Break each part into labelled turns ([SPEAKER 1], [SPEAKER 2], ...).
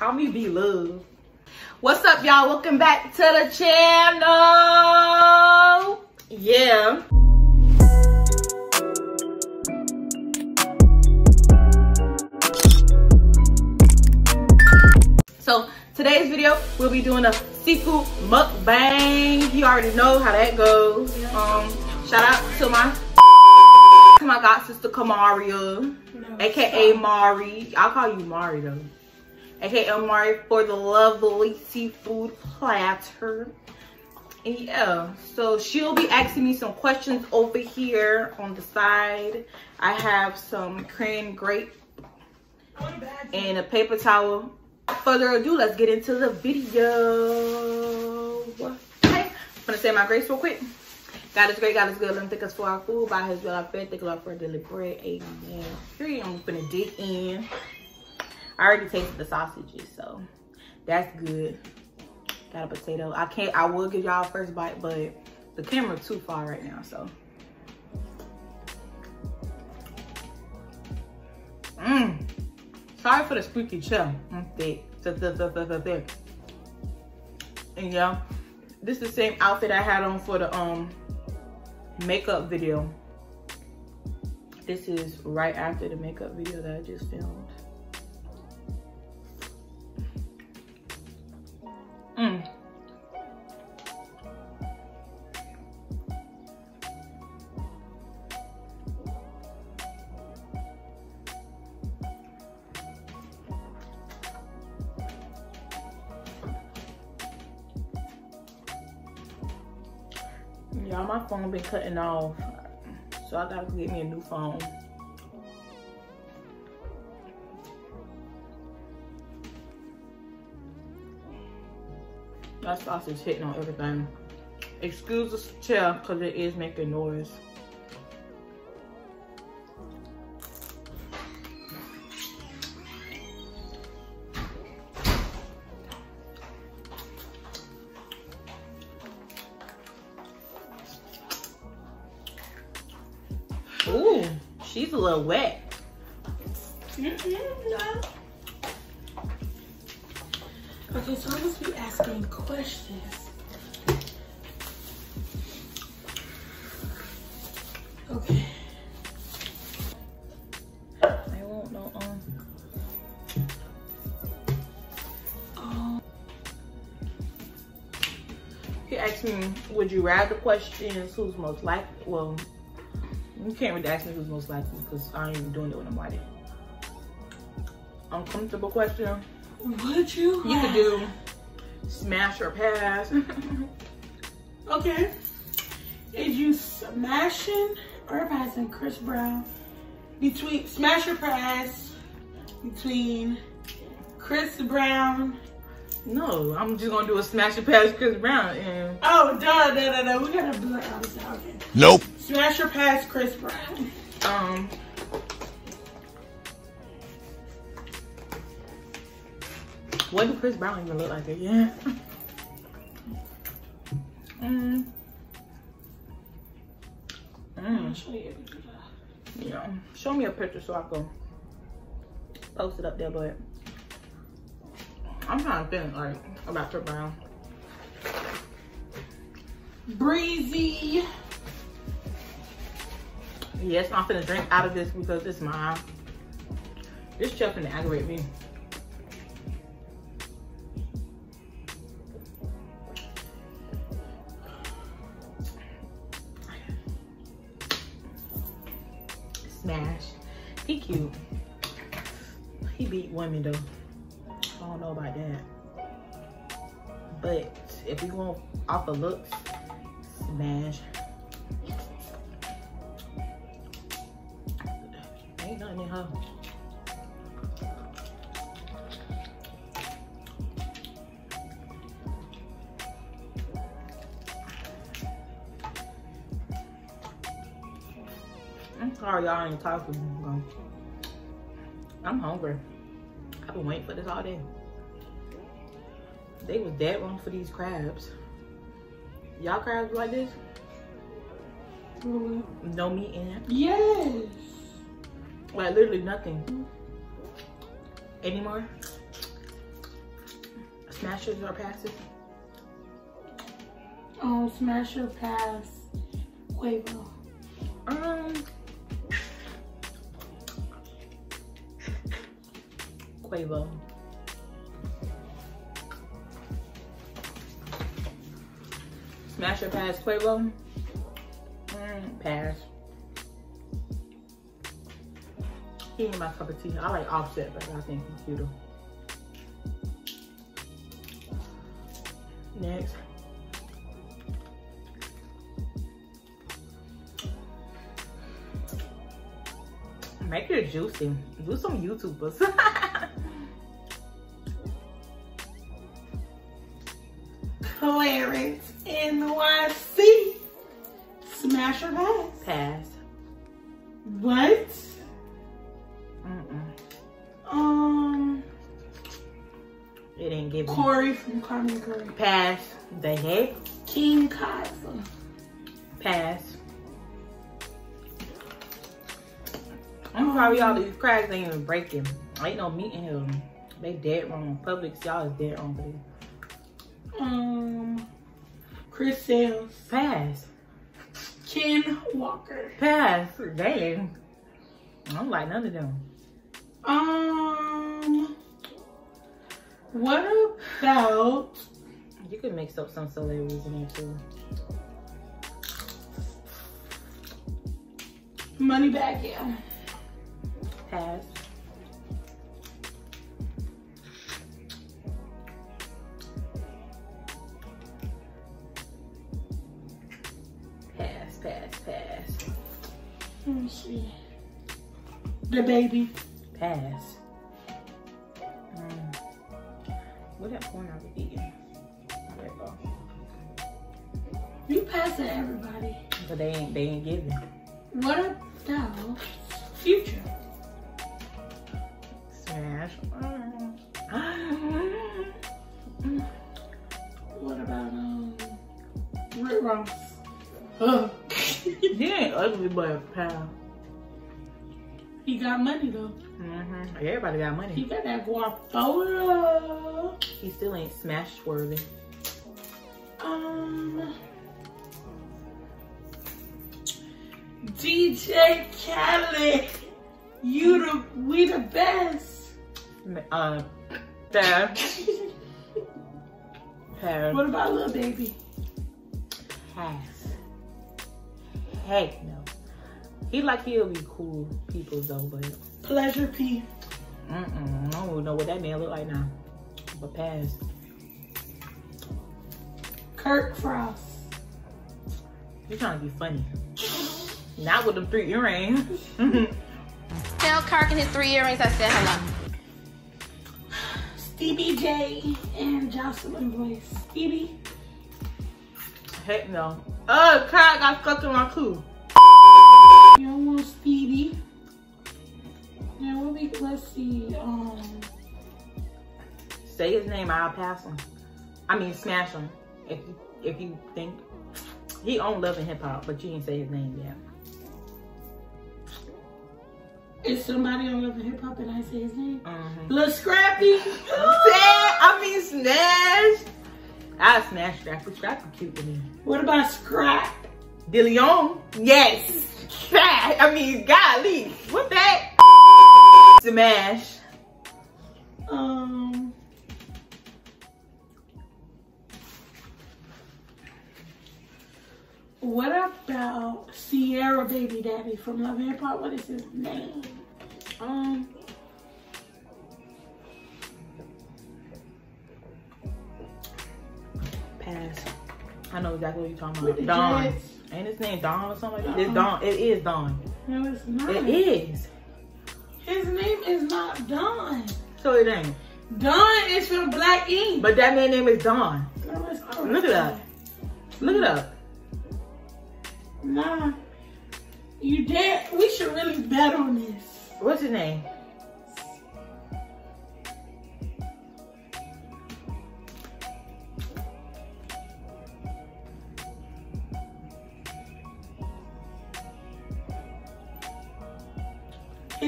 [SPEAKER 1] Call me B Love. What's up, y'all? Welcome back to the channel. Yeah. So today's video, we'll be doing a seafood mukbang. You already know how that goes. Um, shout out to my to my god sister Kamaria, no, aka. Mari. I'll call you Mari though. AKA Mari for the lovely seafood platter. And yeah, so she'll be asking me some questions over here on the side. I have some cran grape and a paper towel further ado, let's get into the video. Okay, I'm gonna say my grace real quick. God is great, God is good. Let him think us for our food. By his will, our faith, think of for daily bread. Amen. Here I'm gonna dig in. I already tasted the sausages, so that's good. Got a potato. I can't, I will give y'all first bite, but the camera too far right now, so. Mmm. Sorry for the squeaky chill. Mm, thick. thick. And yeah, this is the same outfit I had on for the um makeup video. This is right after the makeup video that I just filmed. Y'all, my phone been cutting off. So I gotta get me a new phone. That sausage is hitting on everything. Excuse the chair because it is making noise. Asked me, would you rather questions who's most likely? Well, you can't really ask me who's most likely because I ain't even doing it when I'm writing. Uncomfortable question.
[SPEAKER 2] Would you?
[SPEAKER 1] You could do smash or pass.
[SPEAKER 2] okay. Is you smashing or passing Chris Brown between smash or pass between Chris Brown?
[SPEAKER 1] No, I'm just gonna do a smash or pass Chris Brown and
[SPEAKER 2] Oh duh duh duh duh. We gotta blur out this okay.
[SPEAKER 3] Nope.
[SPEAKER 2] Smash or pass Chris Brown.
[SPEAKER 1] Um What do Chris Brown even look like again? mm. Mm. Show you yeah. Show me a picture so I can post it up there, but I'm kind of feeling like about Chris Brown.
[SPEAKER 2] Breezy.
[SPEAKER 1] Yes, I'm finna drink out of this because it's mine. This stuff finna aggravate me. Smash. He cute. He beat women though. Don't know about that. But if you go off of looks, smash. Ain't nothing in her. I'm sorry y'all ain't talking. I'm hungry. I've been waiting for this all day. They was dead wrong for these crabs. Y'all crabs like this?
[SPEAKER 2] Really?
[SPEAKER 1] No meat in it?
[SPEAKER 2] Yes.
[SPEAKER 1] Like literally nothing. Anymore? Smashers or passes?
[SPEAKER 2] Um, smash or pass, Quavo.
[SPEAKER 1] Um, Quavo. Smash or pass Quavo? Mm, pass. He ain't my cup of tea. I like Offset, but I think he's cuter. Next. Make it juicy. Do some YouTubers.
[SPEAKER 2] Clarence NYC. Smash or pass?
[SPEAKER 1] Pass.
[SPEAKER 2] What? Um,
[SPEAKER 1] It ain't giving.
[SPEAKER 2] Corey from Carmen Curry.
[SPEAKER 1] Pass. The heck?
[SPEAKER 2] King Kaiser.
[SPEAKER 1] Pass. I'm sorry, y'all. These cracks ain't even breaking. Ain't no meat in here. They dead wrong. Publix, y'all is dead wrong for this.
[SPEAKER 2] Chris Sails.
[SPEAKER 1] Pass.
[SPEAKER 2] Ken Walker.
[SPEAKER 1] Pass. Dang. I don't like none of them.
[SPEAKER 2] Um, what about
[SPEAKER 1] You could mix up some celebrities in there too.
[SPEAKER 2] Moneybag? Yeah.
[SPEAKER 1] Pass. Pass,
[SPEAKER 2] see. DaBaby.
[SPEAKER 1] Pass. Mm. What that corn I was eating? There you go.
[SPEAKER 2] You passing everybody.
[SPEAKER 1] But they ain't they ain't giving.
[SPEAKER 2] What about Future?
[SPEAKER 1] Smash.
[SPEAKER 2] What about um Rick Ross?
[SPEAKER 1] He ain't ugly but pal.
[SPEAKER 2] He got money though.
[SPEAKER 1] Mm-hmm. Everybody got money.
[SPEAKER 2] He got that guapola.
[SPEAKER 1] He still ain't smash worthy.
[SPEAKER 2] Um, DJ Khaled, you the we the best.
[SPEAKER 1] Uh. Pass.
[SPEAKER 2] what about Lil Baby?
[SPEAKER 1] Pass. Heck no. He like he'll be cool people though, but
[SPEAKER 2] Pleasure P.
[SPEAKER 1] mm-mm, I don't know what that man look like now. But pass.
[SPEAKER 2] Kirk Frost.
[SPEAKER 1] You trying to be funny. Not with them three earrings.
[SPEAKER 3] Tell Kirk and his three earrings I said hello.
[SPEAKER 2] Stevie J and Jocelyn Boyce. Stevie.
[SPEAKER 1] Heck no. Uh, oh, cat got stuck in my clue.
[SPEAKER 2] You want Stevie. Now what we let's see. Um
[SPEAKER 1] Say his name, I'll pass him. I mean, smash him. If you, if you think he own love and hip hop, but you didn't say his name yet.
[SPEAKER 2] is somebody on Love and Hip Hop and I say his name?
[SPEAKER 1] Mm-hmm.
[SPEAKER 2] Lil Scrappy.
[SPEAKER 1] I mean, smash. I smash Scrappy. Scrappy cute to me.
[SPEAKER 2] What about Scrap?
[SPEAKER 1] DeLeon? Yes. I mean, golly. What that? Smash.
[SPEAKER 2] Um What about Sierra Baby Daddy from Love and Hip Hop? What is his name?
[SPEAKER 1] Um. Pass. I know exactly what you're talking about. Don.
[SPEAKER 2] dreads?
[SPEAKER 1] Ain't his name Don or something like that? It's. Don. It is Don.
[SPEAKER 2] No, it's not.
[SPEAKER 1] It is.
[SPEAKER 2] His name is not Don.
[SPEAKER 1] So it ain't.
[SPEAKER 2] Don is from Black Ink.
[SPEAKER 1] But that man name is Don.
[SPEAKER 2] No, it's not.
[SPEAKER 1] Look it up. Look it up.
[SPEAKER 2] Nah. You dare? We should really bet on this.
[SPEAKER 1] What's his name?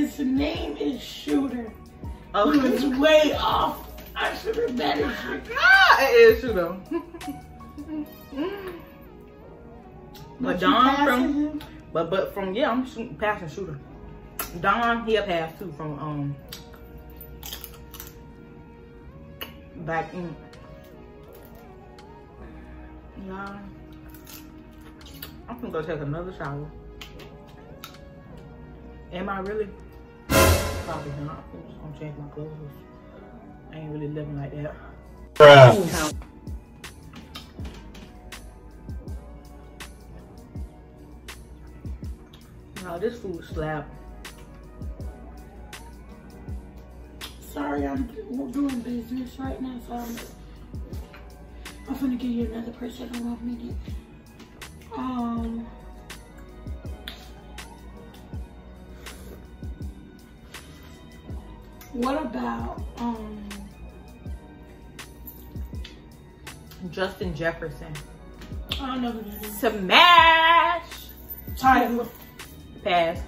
[SPEAKER 2] His name is Shooter.
[SPEAKER 1] Oh,
[SPEAKER 2] was way off. I should have better shit.
[SPEAKER 1] Ah, it is but
[SPEAKER 2] But
[SPEAKER 1] Don from,
[SPEAKER 2] him?
[SPEAKER 1] but but from yeah, I'm shooting, passing shooter. Don he a pass too from um back in. Yeah, I'm gonna go take another shower. Am I really? Probably not. I'm just gonna change my clothes. I ain't really living like that.
[SPEAKER 4] Bruh.
[SPEAKER 1] No, this food slap.
[SPEAKER 2] Sorry, I'm doing business right now, so I'm, I'm gonna give you another person in one minute. Um, what about um?
[SPEAKER 1] Justin Jefferson.
[SPEAKER 2] I don't know who that is.
[SPEAKER 1] Smash!
[SPEAKER 2] Tyler.
[SPEAKER 1] Pass.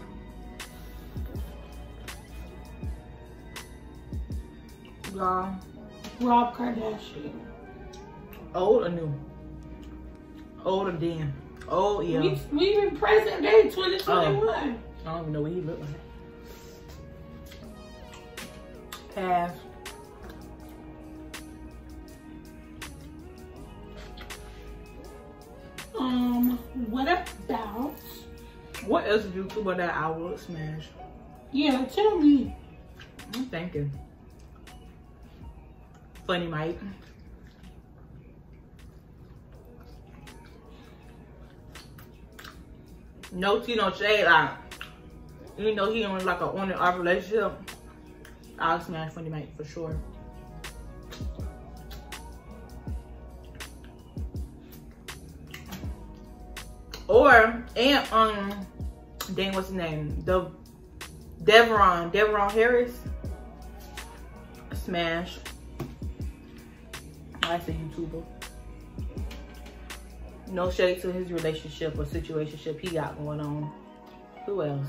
[SPEAKER 1] Y'all,
[SPEAKER 2] Rob Kardashian.
[SPEAKER 1] old or new? Old or then? Old, yeah.
[SPEAKER 2] We we in present day 2021.
[SPEAKER 1] I don't even know what he look like. Pass.
[SPEAKER 2] Um, what about?
[SPEAKER 1] What else YouTuber that I would smash?
[SPEAKER 2] Yeah, tell me.
[SPEAKER 1] I'm thinking. Funny Mike. No tea, no shade. Like, even though he on like a on and off relationship, I'll smash Funny Mike for sure. Or and um, dang, what's his name? The Deveron, Deveron Harris. Smash. That's a YouTuber. No shade to his relationship or situationship he got going on. Who else?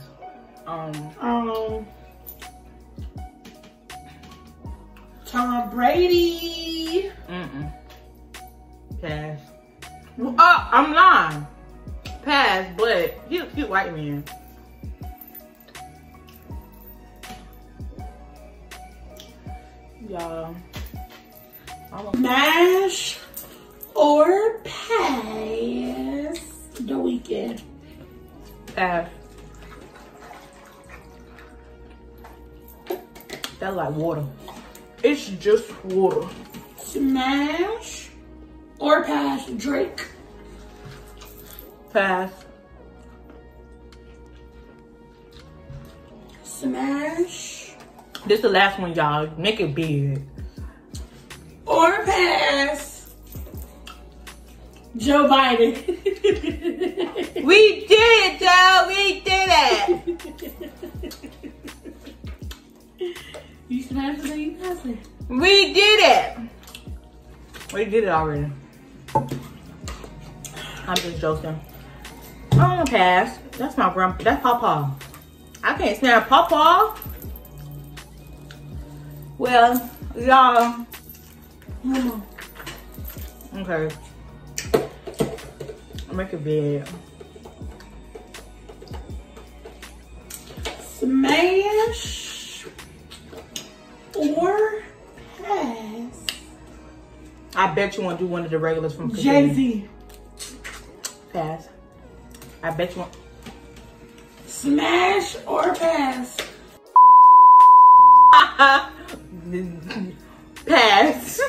[SPEAKER 1] Um,
[SPEAKER 2] Um, Tom Brady.
[SPEAKER 1] mm-mm. Pass. Well, uh, I'm lying. Pass, but he a cute white man. Y'all.
[SPEAKER 2] Smash or pass the Weeknd.
[SPEAKER 1] Pass. That's like water. It's just water.
[SPEAKER 2] Smash or pass Drake.
[SPEAKER 1] Pass.
[SPEAKER 2] Smash
[SPEAKER 1] This the last one, y'all. Make it big.
[SPEAKER 2] or pass Joe Biden.
[SPEAKER 1] We did it, y'all. We did it. We did it. We did it already. I'm just joking. I'm gonna pass. That's my grandpa. That's Papa. I can't stand Papa. Well, y'all.
[SPEAKER 2] Come on.
[SPEAKER 1] Okay. Make a big.
[SPEAKER 2] Smash or pass
[SPEAKER 1] I bet you want to do one of the regulars from
[SPEAKER 2] Jay Z.
[SPEAKER 1] Pass. I bet you want.
[SPEAKER 2] Smash or pass
[SPEAKER 1] Pass.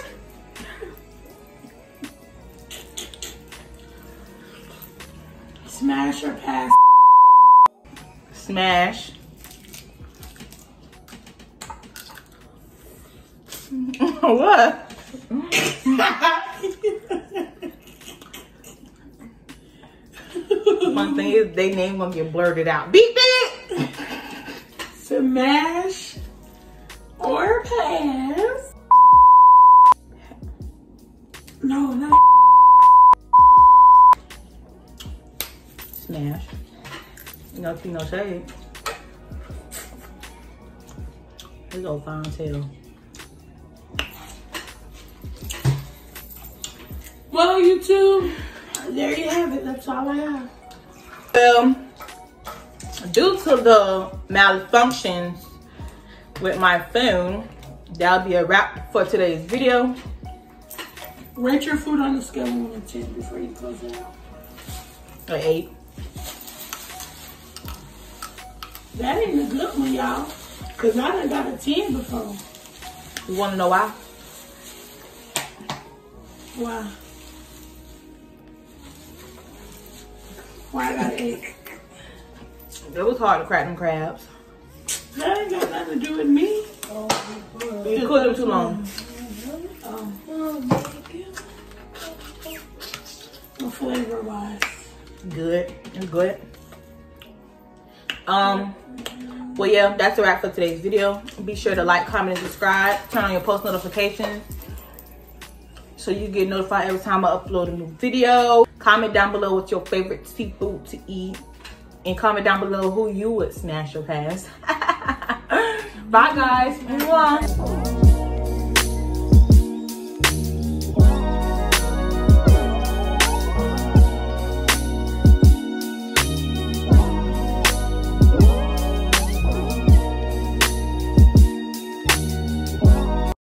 [SPEAKER 2] Smash or pass
[SPEAKER 1] Smash. what? One thing is, they name gonna get blurted out. Beep it.
[SPEAKER 2] Smash or pass No, not
[SPEAKER 1] Smash. No tea, no shade. We go fine tail.
[SPEAKER 2] YouTube, there you have it. That's all I have.
[SPEAKER 1] Well, due to the malfunctions with my phone, that'll be a wrap for today's video.
[SPEAKER 2] Rate your food on the scale of 1 to 10 before you close it out.
[SPEAKER 1] An eight.
[SPEAKER 2] That ain't a good one, y'all. Because I done got a 10 before.
[SPEAKER 1] You wanna know why?
[SPEAKER 2] Why? Why I got an 8?
[SPEAKER 1] It was hard to crack them crabs.
[SPEAKER 2] That ain't got nothing to do with me.
[SPEAKER 1] You cooked them too long.
[SPEAKER 2] Oh. Well, flavor wise.
[SPEAKER 1] Good. Good. Um, well, yeah, that's a wrap for today's video. Be sure to like, comment, and subscribe. Turn on your post notifications so you get notified every time I upload a new video. Comment down below what your favorite seafood to eat. And comment down below who you would smash your past. Bye, guys. Mwah.